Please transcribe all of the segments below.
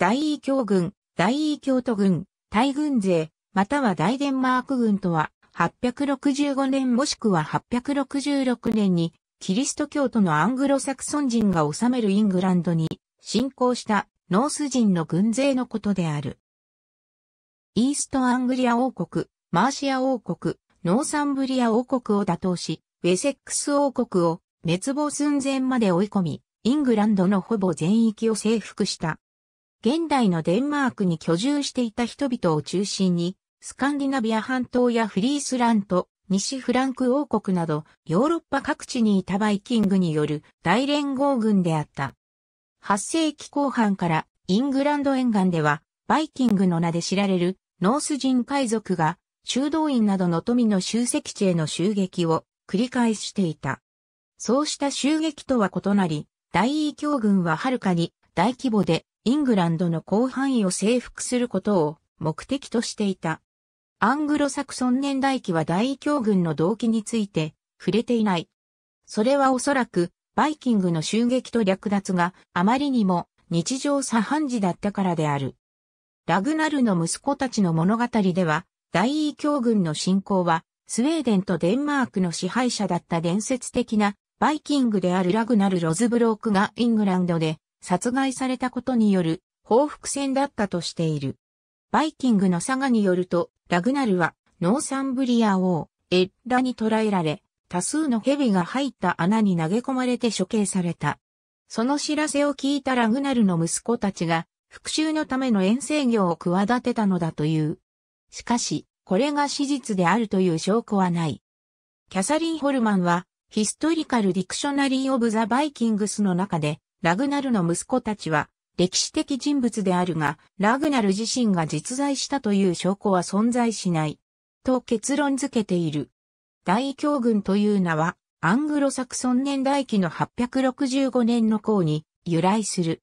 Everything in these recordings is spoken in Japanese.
大異教軍、大異教徒軍、大軍勢、または大デンマーク軍とは、865年もしくは866年に、キリスト教徒のアングロサクソン人が治めるイングランドに侵攻したノース人の軍勢のことである。イーストアングリア王国、マーシア王国、ノーサンブリア王国を打倒し、ウェセックス王国を滅亡寸前まで追い込み、イングランドのほぼ全域を征服した。現代のデンマークに居住していた人々を中心に、スカンディナビア半島やフリースラント、西フランク王国など、ヨーロッパ各地にいたバイキングによる大連合軍であった。8世紀後半からイングランド沿岸では、バイキングの名で知られるノース人海賊が、修道院などの富の集積地への襲撃を繰り返していた。そうした襲撃とは異なり、大異教軍ははるかに大規模でイングランドの広範囲を征服することを目的としていた。アングロサクソン年代記は大異教軍の動機について触れていない。それはおそらくバイキングの襲撃と略奪があまりにも日常茶飯事だったからである。ラグナルの息子たちの物語では、大異教軍の侵攻は、スウェーデンとデンマークの支配者だった伝説的なバイキングであるラグナル・ロズブロークがイングランドで殺害されたことによる報復戦だったとしている。バイキングのサガによると、ラグナルはノーサンブリア王、エッラに捕らえられ、多数の蛇が入った穴に投げ込まれて処刑された。その知らせを聞いたラグナルの息子たちが、復讐のための遠征行を企てたのだという。しかし、これが史実であるという証拠はない。キャサリン・ホルマンは、 Historical Dictionary of the Vikings の中で、ラグナルの息子たちは歴史的人物であるが、ラグナル自身が実在したという証拠は存在しない。と結論づけている。大教軍という名は、アングロサクソン年代記の865年の項に由来する。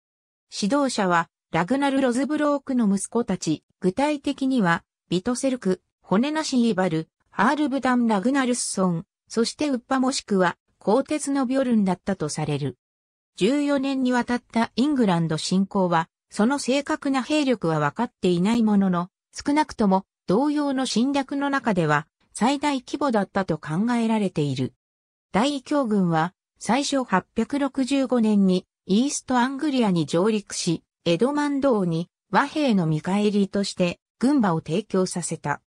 指導者は、ラグナル・ロズブロークの息子たち、具体的には、ビトセルク、骨なしイバル、ハールブダン・ラグナルスソン、そしてウッパもしくは、鋼鉄のビョルンだったとされる。14年にわたったイングランド侵攻は、その正確な兵力は分かっていないものの、少なくとも同様の侵略の中では最大規模だったと考えられている。大教軍は最初865年にイーストアングリアに上陸し、エドマンド王に和平の見返りとして軍馬を提供させた。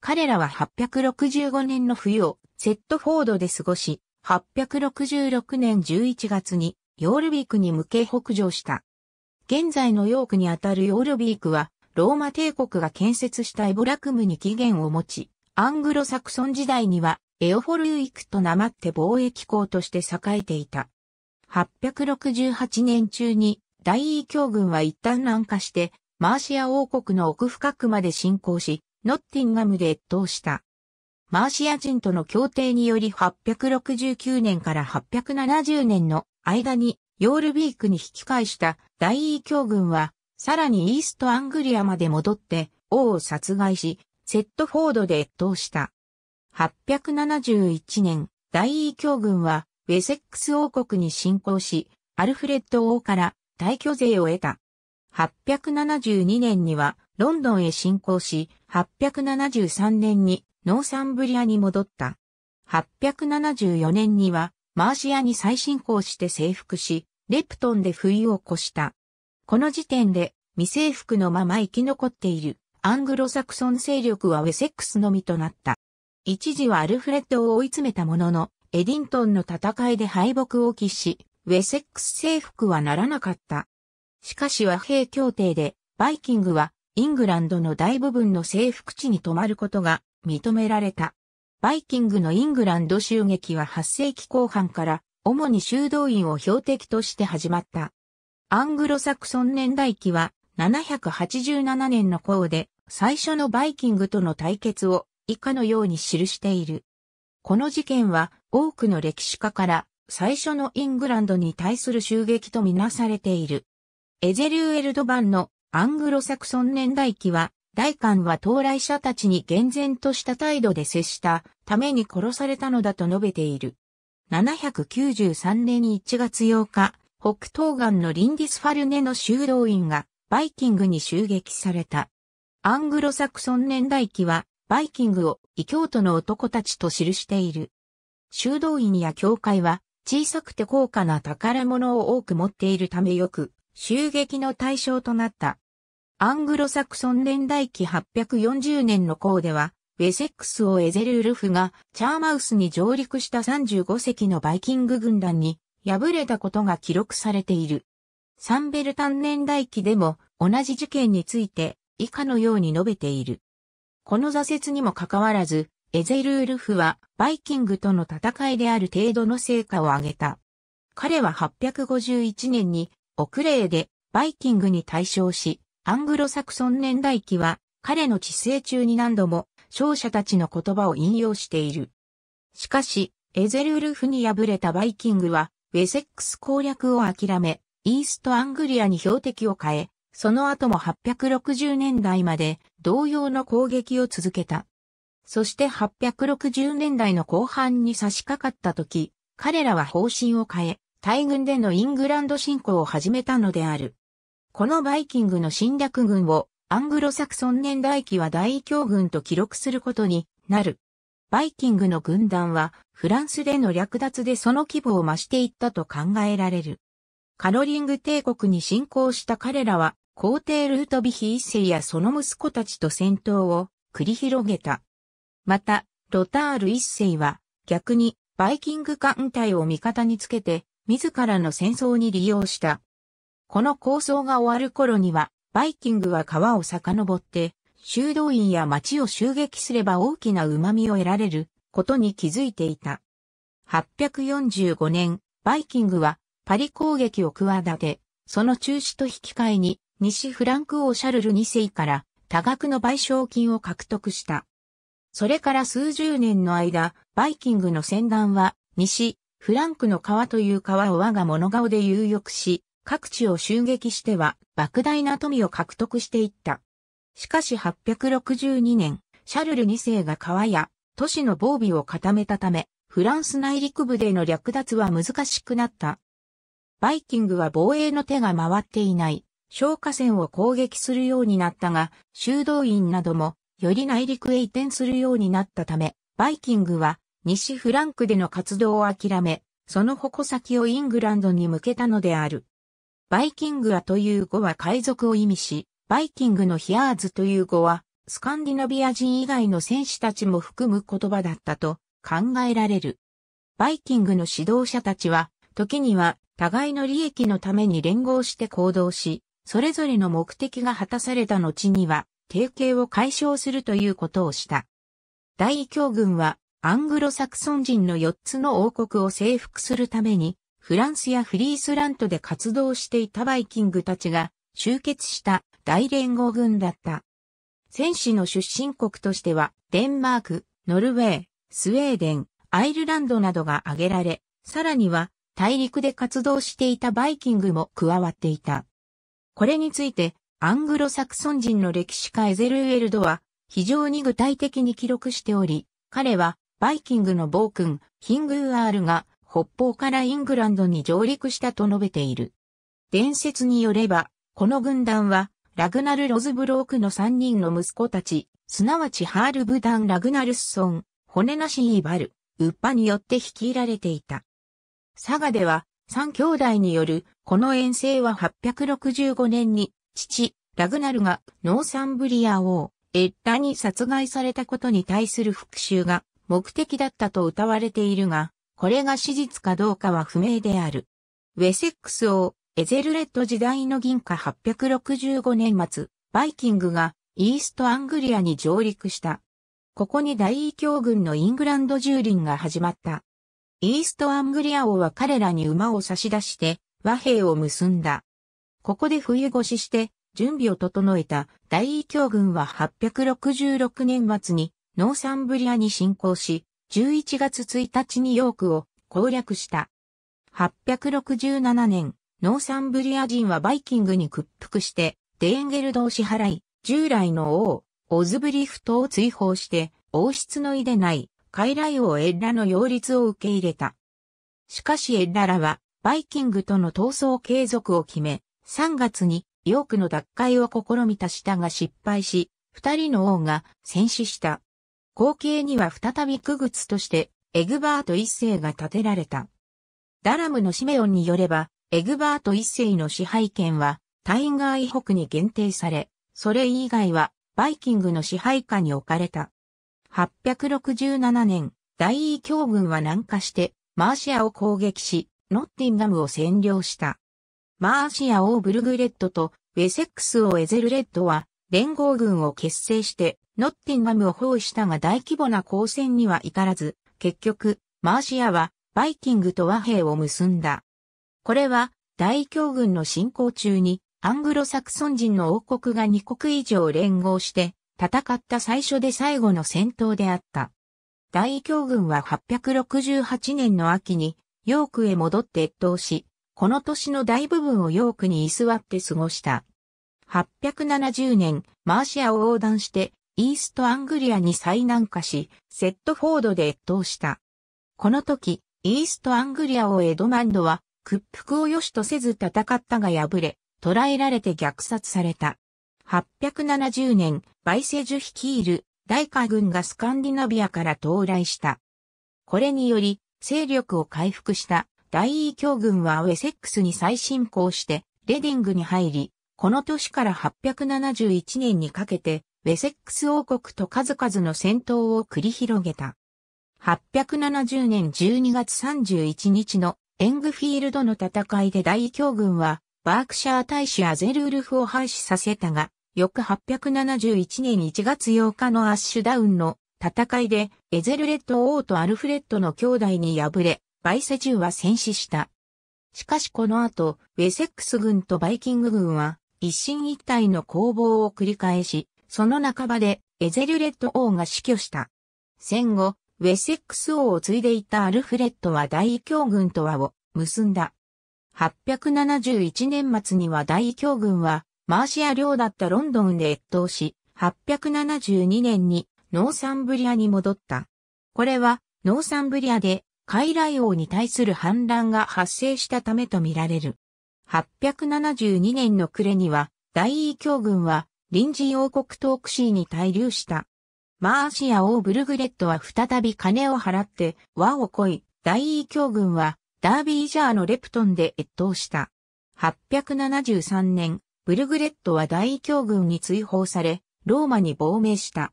彼らは865年の冬をセットフォードで過ごし、866年11月にヨールビークに向け北上した。現在のヨークにあたるヨールビークは、ローマ帝国が建設したエボラクムに起源を持ち、アングロサクソン時代には、エオフォルイクと名まって貿易港として栄えていた。868年中に、大異教軍は一旦南下して、マーシア王国の奥深くまで侵攻し、ノッティンガムで越冬した。マーシア人との協定により869年から870年の間にヨールビークに引き返した大異教軍は、さらにイーストアングリアまで戻って王を殺害し、セットフォードで越冬した。871年、大異教軍はウェセックス王国に侵攻し、アルフレッド王から大巨税を得た。872年にはロンドンへ侵攻し、873年にノーサンブリアに戻った。874年にはマーシアに再進行して征服し、レプトンで冬を越した。この時点で未征服のまま生き残っているアングロサクソン勢力はウェセックスのみとなった。一時はアルフレッドを追い詰めたものの、エディントンの戦いで敗北を喫し、ウェセックス征服はならなかった。しかし和平協定で、バイキングはイングランドの大部分の征服地に留まることが認められた。バイキングのイングランド襲撃は8世紀後半から主に修道院を標的として始まった。アングロサクソン年代記は787年の項で最初のバイキングとの対決を以下のように記している。この事件は多くの歴史家から最初のイングランドに対する襲撃とみなされている。エゼリューエルド版のアングロサクソン年代記は大官は到来者たちに厳然とした態度で接したために殺されたのだと述べている。793年1月8日、北東岸のリンディスファルネの修道院がバイキングに襲撃された。アングロサクソン年代記は、バイキングを異教徒の男たちと記している。修道院や教会は小さくて高価な宝物を多く持っているためよく襲撃の対象となった。アングロサクソン年代記840年の項では、ウェセックス王エゼルウルフがチャーマウスに上陸した35隻のバイキング軍団に敗れたことが記録されている。サンベルタン年代記でも同じ事件について以下のように述べている。この挫折にもかかわらず、エゼルウルフはバイキングとの戦いである程度の成果を上げた。彼は851年にオクレーでバイキングに大勝し、アングロサクソン年代記は彼の治世中に何度も勝者たちの言葉を引用している。しかし、エゼルウルフに敗れたバイキングは、ウェセックス攻略を諦め、イーストアングリアに標的を変え、その後も860年代まで同様の攻撃を続けた。そして860年代の後半に差し掛かった時、彼らは方針を変え、大軍でのイングランド侵攻を始めたのである。このバイキングの侵略軍をアングロサクソン年代記は大異教軍と記録することになる。バイキングの軍団はフランスでの略奪でその規模を増していったと考えられる。カロリング帝国に侵攻した彼らは皇帝ルートビヒ一世やその息子たちと戦闘を繰り広げた。また、ロタール一世は逆にバイキング艦隊を味方につけて自らの戦争に利用した。この抗争が終わる頃には、バイキングは川を遡って、修道院や町を襲撃すれば大きな旨味を得られることに気づいていた。845年、バイキングはパリ攻撃を企て、その中止と引き換えに、西フランク王シャルル2世から多額の賠償金を獲得した。それから数十年の間、バイキングの船団は西フランクの川という川を我が物顔で有力し、各地を襲撃しては莫大な富を獲得していった。しかし862年、シャルル2世が川や都市の防備を固めたため、フランス内陸部での略奪は難しくなった。バイキングは防衛の手が回っていない、消火線を攻撃するようになったが、修道院などもより内陸へ移転するようになったため、バイキングは西フランクでの活動を諦め、その矛先をイングランドに向けたのである。バイキングアという語は海賊を意味し、バイキングのヒアーズという語は、スカンディナビア人以外の戦士たちも含む言葉だったと考えられる。バイキングの指導者たちは、時には互いの利益のために連合して行動し、それぞれの目的が果たされた後には、提携を解消するということをした。大異教軍は、アングロサクソン人の4つの王国を征服するために、フランスやフリースラントで活動していたバイキングたちが集結した大連合軍だった。戦士の出身国としてはデンマーク、ノルウェー、スウェーデン、アイルランドなどが挙げられ、さらには大陸で活動していたバイキングも加わっていた。これについてアングロサクソン人の歴史家エゼルエルドは非常に具体的に記録しており、彼はバイキングの暴君、ヒングーアールが北方からイングランドに上陸したと述べている。伝説によれば、この軍団は、ラグナル・ロズブロークの3人の息子たち、すなわちハール・ブダン・ラグナルスソン、骨なしイーバル、ウッパによって率いられていた。佐賀では、3兄弟による、この遠征は865年に、父、ラグナルがノーサンブリア王、エッラに殺害されたことに対する復讐が目的だったと謳われているが、これが史実かどうかは不明である。ウェセックス王、エゼルレッド時代の銀貨865年末、バイキングがイーストアングリアに上陸した。ここに大異教軍のイングランド蹂躙が始まった。イーストアングリア王は彼らに馬を差し出して和平を結んだ。ここで冬越しして準備を整えた大異教軍は866年末にノーサンブリアに侵攻し、11月1日にヨークを攻略した。867年、ノーサンブリア人はバイキングに屈服して、デーンゲルドを支払い、従来の王、オズブリフトを追放して、王室の出でない、傀儡王エッラの擁立を受け入れた。しかしエッラらは、バイキングとの闘争継続を決め、3月にヨークの奪回を試みたしたが失敗し、二人の王が戦死した。後継には再び傀儡として、エグバート一世が立てられた。ダラムのシメオンによれば、エグバート一世の支配権は、タイン川以北に限定され、それ以外は、バイキングの支配下に置かれた。867年、大異教軍は南下して、マーシアを攻撃し、ノッティンガムを占領した。マーシア王ブルグレッドとウェセックス王エゼルレッドは連合軍を結成してノッティンガムを包囲したが大規模な交戦には至らず、結局、マーシアはバイキングと和平を結んだ。これは大教軍の進行中にアングロサクソン人の王国が2国以上連合して戦った最初で最後の戦闘であった。大教軍は868年の秋にヨークへ戻って越冬し、この年の大部分をヨークに居座って過ごした。870年、マーシアを横断して、イーストアングリアに再南下し、セットフォードで越冬した。この時、イーストアングリアをエドマンドは、屈服を良しとせず戦ったが敗れ、捕らえられて虐殺された。870年、バイセジュ率いる大海軍がスカンディナビアから到来した。これにより、勢力を回復した大異教軍はウェセックスに再進行して、レディングに入り、この年から871年にかけて、ウェセックス王国と数々の戦闘を繰り広げた。870年12月31日のエングフィールドの戦いで大異教軍は、バークシャー太守アゼルールフを敗死させたが、翌871年1月8日のアッシュダウンの戦いで、エゼルレッド王とアルフレッドの兄弟に敗れ、バイセジュは戦死した。しかしこの後、ウェセックス軍とバイキング軍は一進一退の攻防を繰り返し、その半ばでエゼルレッド王が死去した。戦後、ウェセックス王を継いでいたアルフレッドは大異教軍と和を結んだ。871年末には大異教軍はマーシア領だったロンドンで越冬し、872年にノーサンブリアに戻った。これはノーサンブリアで傀儡王に対する反乱が発生したためとみられる。872年の暮れには、大異教軍は臨時王国トークシーに滞留した。マーシア王ブルグレットは再び金を払って和を恋い、大異教軍はダービージャーのレプトンで越冬した。873年、ブルグレットは大異教軍に追放され、ローマに亡命した。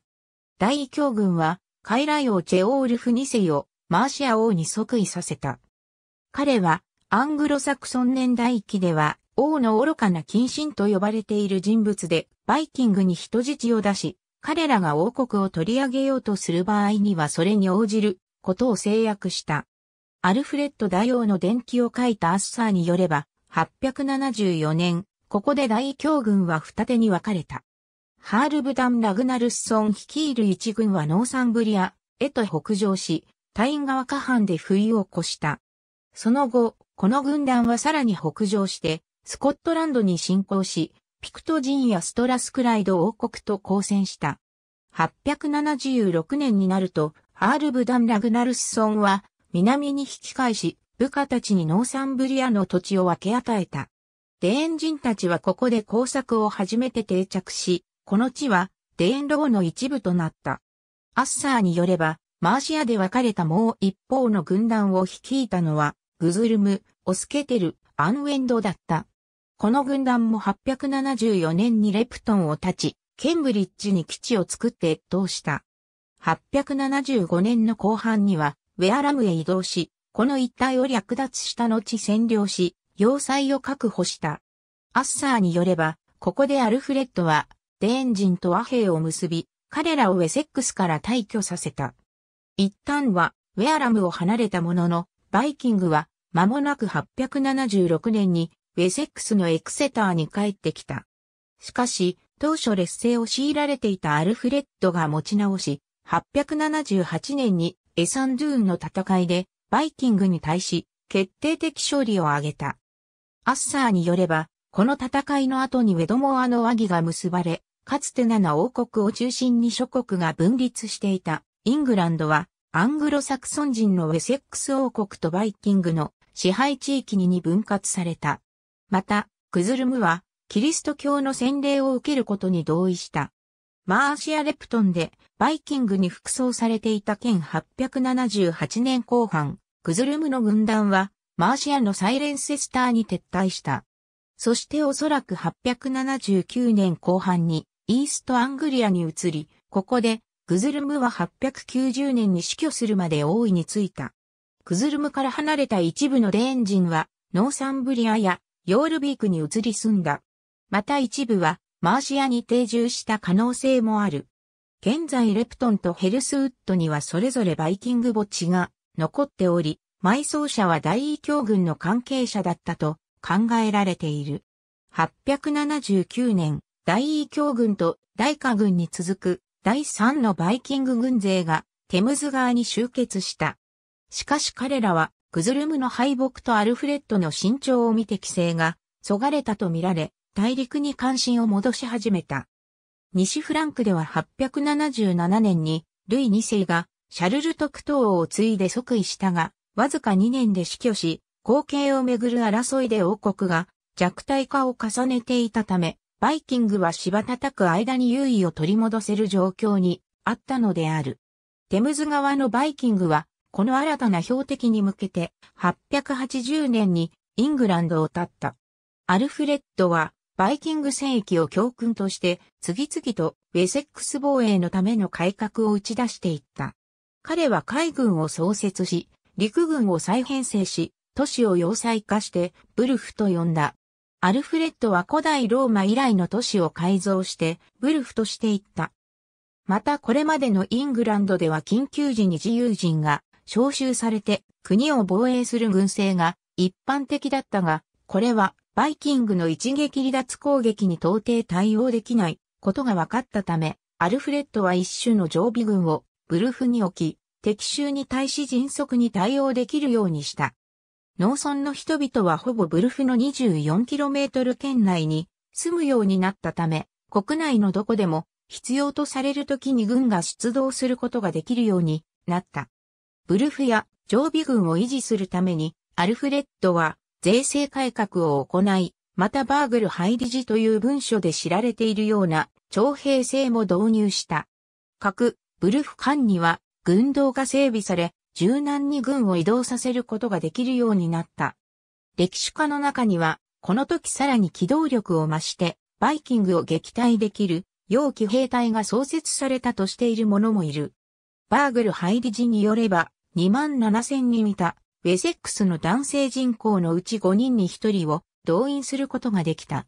大異教軍は、傀儡王チェオールフ2世をマーシア王に即位させた。彼は、アングロサクソン年代記では、王の愚かな近親と呼ばれている人物で、バイキングに人質を出し、彼らが王国を取り上げようとする場合にはそれに応じることを制約した。アルフレッド大王の伝記を書いたアッサーによれば、874年、ここで大教軍は二手に分かれた。ハールブダン・ラグナルスソン率いる一軍はノーサンブリアへと北上し、タイン川河畔で不意を越した。その後、この軍団はさらに北上して、スコットランドに侵攻し、ピクト人やストラスクライド王国と交戦した。876年になると、ハールブダン・ラグナルスソンは、南に引き返し、部下たちにノーサンブリアの土地を分け与えた。デーン人たちはここで工作を初めて定着し、この地はデーンローの一部となった。アッサーによれば、マーシアで分かれたもう一方の軍団を率いたのは、グズルム、オスケテル、アンウェンドだった。この軍団も874年にレプトンを立ち、ケンブリッジに基地を作って越冬した。875年の後半には、ウェアラムへ移動し、この一帯を略奪した後占領し、要塞を確保した。アッサーによれば、ここでアルフレッドは、デーン人と和平を結び、彼らをウェセックスから退去させた。一旦はウェアラムを離れたものの、バイキングは間もなく876年にウェセックスのエクセターに帰ってきた。しかし、当初劣勢を強いられていたアルフレッドが持ち直し、878年にエサンドゥーンの戦いでバイキングに対し決定的勝利を挙げた。アッサーによれば、この戦いの後にウェドモアの和議が結ばれ、かつて七王国を中心に諸国が分立していたイングランドは、アングロサクソン人のウェセックス王国とバイキングの支配地域にに分割された。また、クズルムは、キリスト教の洗礼を受けることに同意した。マーシア・レプトンでバイキングに服装されていた県878年後半、クズルムの軍団はマーシアのサイレンセスターに撤退した。そしておそらく879年後半にイーストアングリアに移り、ここでグズルムは890年に死去するまで王位についた。グズルムから離れた一部のデーン人は、ノーサンブリアやヨールビークに移り住んだ。また一部は、マーシアに定住した可能性もある。現在レプトンとヒースウッドにはそれぞれバイキング墓地が残っており、埋葬者は大異教軍の関係者だったと考えられている。879年、大異教軍と大夏軍に続く第3のバイキング軍勢がテムズ川に集結した。しかし彼らは、グズルムの敗北とアルフレッドの伸長を見て気勢が、そがれたとみられ、大陸に関心を戻し始めた。西フランクでは877年に、ルイ2世が、シャルル禿頭を継いで即位したが、わずか2年で死去し、後継をめぐる争いで王国が弱体化を重ねていたため、バイキングは瞬く間に優位を取り戻せる状況にあったのである。テムズ川のバイキングはこの新たな標的に向けて880年にイングランドを発った。アルフレッドはバイキング戦役を教訓として次々とウェセックス防衛のための改革を打ち出していった。彼は海軍を創設し、陸軍を再編成し、都市を要塞化してブルフと呼んだ。アルフレッドは古代ローマ以来の都市を改造してブルフとしていった。またこれまでのイングランドでは緊急時に自由人が召集されて国を防衛する軍政が一般的だったが、これはバイキングの一撃離脱攻撃に到底対応できないことが分かったため、アルフレッドは一種の常備軍をブルフに置き、敵襲に対し迅速に対応できるようにした。農村の人々はほぼブルフの 24km 圏内に住むようになったため、国内のどこでも必要とされる時に軍が出動することができるようになった。ブルフや常備軍を維持するために、アルフレッドは税制改革を行い、またバーグルハイリジという文書で知られているような徴兵制も導入した。各ブルフ間には軍道が整備され、柔軟に軍を移動させることができるようになった。歴史家の中には、この時さらに機動力を増して、バイキングを撃退できる、容器兵隊が創設されたとしている者もいる。バーグルハイリジによれば、2万7千人いたウェセックスの男性人口のうち5人に1人を動員することができた。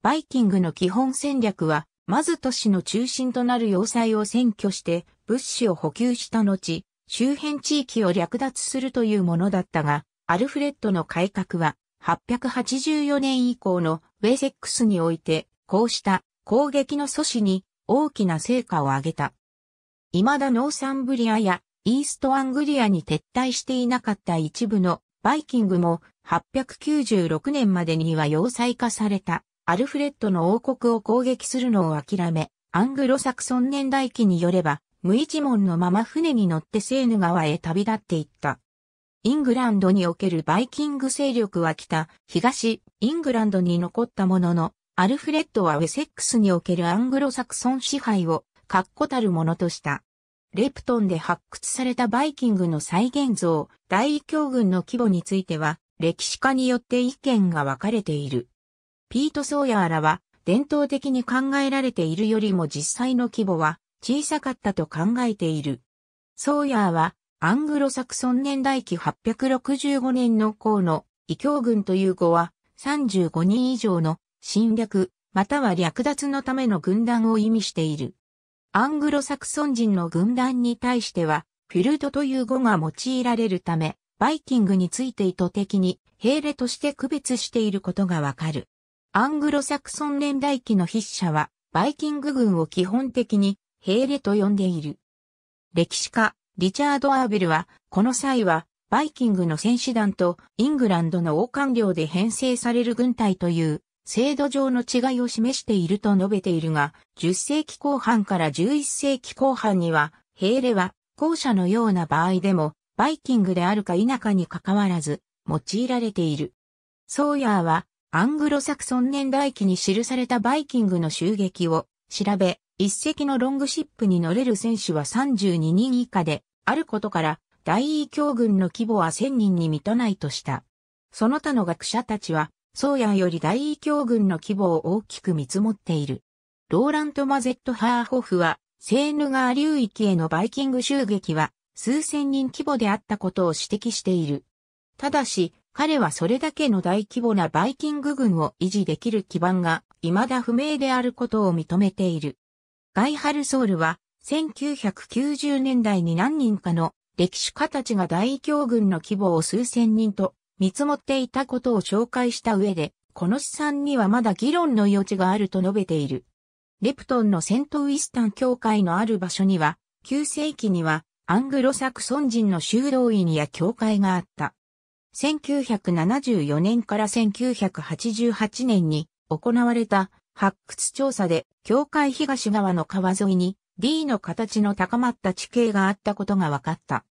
バイキングの基本戦略は、まず都市の中心となる要塞を占拠して物資を補給した後、周辺地域を略奪するというものだったが、アルフレッドの改革は884年以降のウェセックスにおいて、こうした攻撃の阻止に大きな成果を上げた。未だノーサンブリアやイーストアングリアに撤退していなかった一部のバイキングも896年までには要塞化されたアルフレッドの王国を攻撃するのを諦め、アングロサクソン年代記によれば、無一文のまま船に乗ってセーヌ川へ旅立っていった。イングランドにおけるバイキング勢力は北、東、イングランドに残ったものの、アルフレッドはウェセックスにおけるアングロサクソン支配を確固たるものとした。レプトンで発掘されたバイキングの再現像、大異教軍の規模については、歴史家によって意見が分かれている。ピート・ソーヤーらは、伝統的に考えられているよりも実際の規模は小さかったと考えている。ソーヤーは、アングロサクソン年代記865年の項の異教軍という語は、35人以上の侵略、または略奪のための軍団を意味している。アングロサクソン人の軍団に対しては、フィルドという語が用いられるため、バイキングについて意図的に、ヘレとして区別していることがわかる。アングロサクソン年代記の筆者は、バイキング軍を基本的に、ヘレと呼んでいる。歴史家、リチャード・アーベルは、この差異は、バイキングの戦士団とイングランドの王冠領で編成される軍隊という制度上の違いを示していると述べているが、10世紀後半から11世紀後半には、ヘレは、後者のような場合でも、バイキングであるか否かに関わらず、用いられている。ソーヤーは、アングロサクソン年代記に記されたバイキングの襲撃を調べ、一隻のロングシップに乗れる戦士は32人以下であることから、大異教軍の規模は1000人に満たないとした。その他の学者たちは、ソーヤより大異教軍の規模を大きく見積もっている。ローラント・マゼット・ハーホフは、セーヌ川流域へのバイキング襲撃は、数千人規模であったことを指摘している。ただし、彼はそれだけの大規模なバイキング軍を維持できる基盤が未だ不明であることを認めている。ガイハルソールは1990年代に何人かの歴史家たちが大教軍の規模を数千人と見積もっていたことを紹介した上で、この試算にはまだ議論の余地があると述べている。レプトンのセントウィスタン教会のある場所には、9世紀にはアングロサクソン人の修道院や教会があった。1974年から1988年に行われた発掘調査で、境界東側の川沿いに D の形の高まった地形があったことが分かった。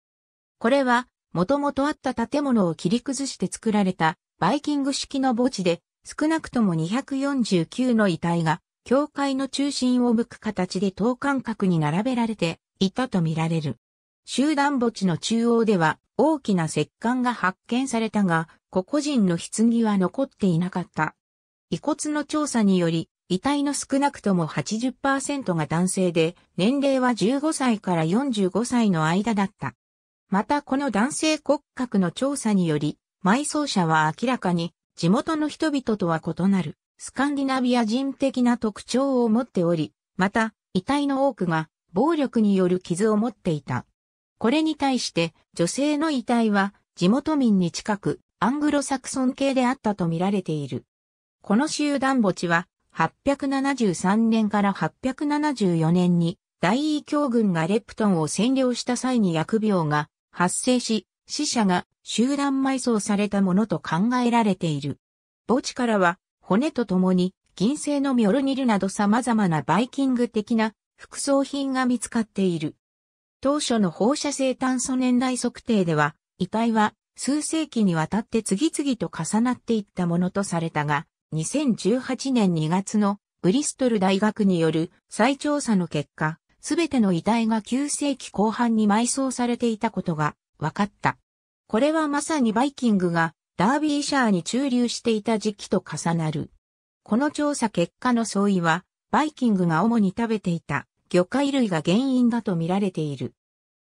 これは、もともとあった建物を切り崩して作られたバイキング式の墓地で、少なくとも249の遺体が、境界の中心を向く形で等間隔に並べられていたとみられる。集団墓地の中央では大きな石棺が発見されたが、個々人の棺は残っていなかった。遺骨の調査により、遺体の少なくとも80%が男性で、年齢は15歳から45歳の間だった。またこの男性骨格の調査により、埋葬者は明らかに地元の人々とは異なるスカンディナビア人的な特徴を持っており、また遺体の多くが暴力による傷を持っていた。これに対して女性の遺体は地元民に近くアングロサクソン系であったと見られている。この集団墓地は873年から874年に大異教軍がレプトンを占領した際に疫病が発生し死者が集団埋葬されたものと考えられている。墓地からは骨とともに銀製のミョルニルなど様々なバイキング的な副葬品が見つかっている。当初の放射性炭素年代測定では、遺体は数世紀にわたって次々と重なっていったものとされたが、2018年2月のブリストル大学による再調査の結果、すべての遺体が9世紀後半に埋葬されていたことが分かった。これはまさにバイキングがダービーシャーに駐留していた時期と重なる。この調査結果の相違は、バイキングが主に食べていた魚介類が原因だと見られている。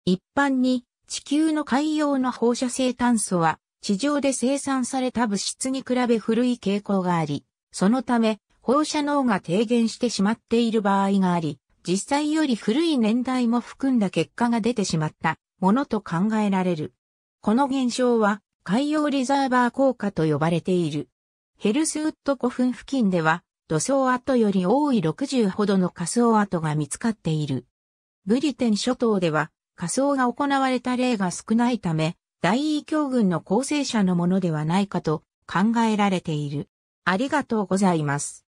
一般に地球の海洋の放射性炭素は地上で生産された物質に比べ古い傾向があり、そのため放射能が低減してしまっている場合があり、実際より古い年代も含んだ結果が出てしまったものと考えられる。この現象は海洋リザーバー効果と呼ばれている。ヘルスウッド古墳付近では土層跡より多い60ほどの仮想跡が見つかっている。ブリテン諸島では仮想が行われた例が少ないため、大異教軍の構成者のものではないかと考えられている。ありがとうございます。